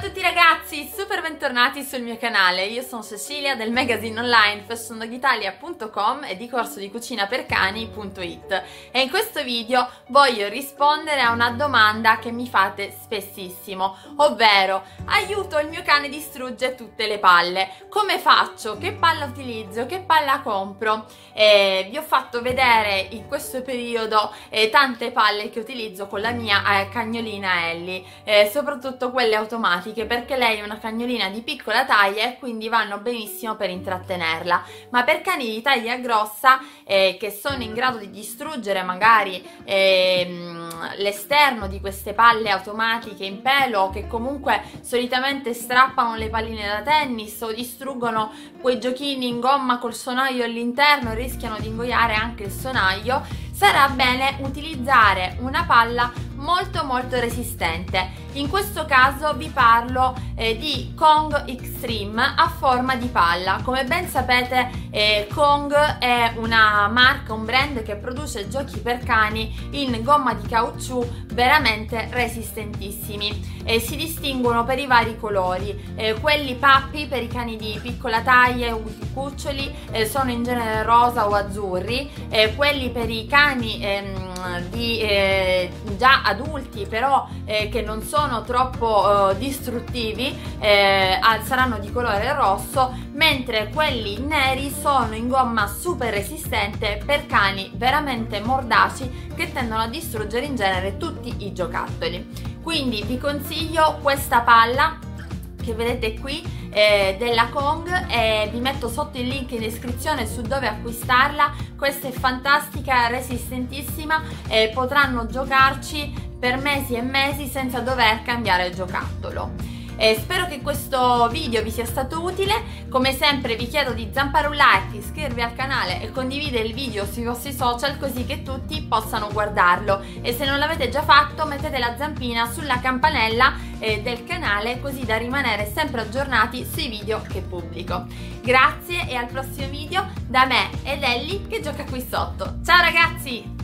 a tutti ragazzi, super bentornati sul mio canale, io sono Cecilia del magazine online fashiondogitalia.com e di corso di cucina per cani.it e in questo video voglio rispondere a una domanda che mi fate spessissimo, ovvero aiuto il mio cane distrugge tutte le palle, come faccio? Che palla utilizzo? Che palla compro? Eh, vi ho fatto vedere in questo periodo eh, tante palle che utilizzo con la mia eh, cagnolina Ellie, eh, soprattutto quelle automatiche automatiche perché lei è una cagnolina di piccola taglia e quindi vanno benissimo per intrattenerla. Ma per cani di taglia grossa eh, che sono in grado di distruggere magari eh, l'esterno di queste palle automatiche in pelo che comunque solitamente strappano le palline da tennis o distruggono quei giochini in gomma col sonaio all'interno e rischiano di ingoiare anche il sonaio sarà bene utilizzare una palla molto molto resistente in questo caso vi parlo eh, di Kong Extreme a forma di palla. Come ben sapete eh, Kong è una marca un brand che produce giochi per cani in gomma di caucciù veramente resistentissimi. E si distinguono per i vari colori. Eh, quelli pappi per i cani di piccola taglia e cuccioli eh, sono in genere rosa o azzurri. Eh, quelli per i cani ehm, di eh, già adulti però eh, che non sono troppo eh, distruttivi eh, saranno di colore rosso mentre quelli neri sono in gomma super resistente per cani veramente mordaci che tendono a distruggere in genere tutti i giocattoli. Quindi vi consiglio questa palla che vedete qui eh, della Kong e vi metto sotto il link in descrizione su dove acquistarla. Questa è fantastica resistentissima e potranno giocarci per mesi e mesi senza dover cambiare il giocattolo eh, spero che questo video vi sia stato utile, come sempre vi chiedo di zampare un like, iscrivervi al canale e condividere il video sui vostri social così che tutti possano guardarlo e se non l'avete già fatto mettete la zampina sulla campanella eh, del canale così da rimanere sempre aggiornati sui video che pubblico. Grazie e al prossimo video da me ed Ellie che gioca qui sotto. Ciao ragazzi!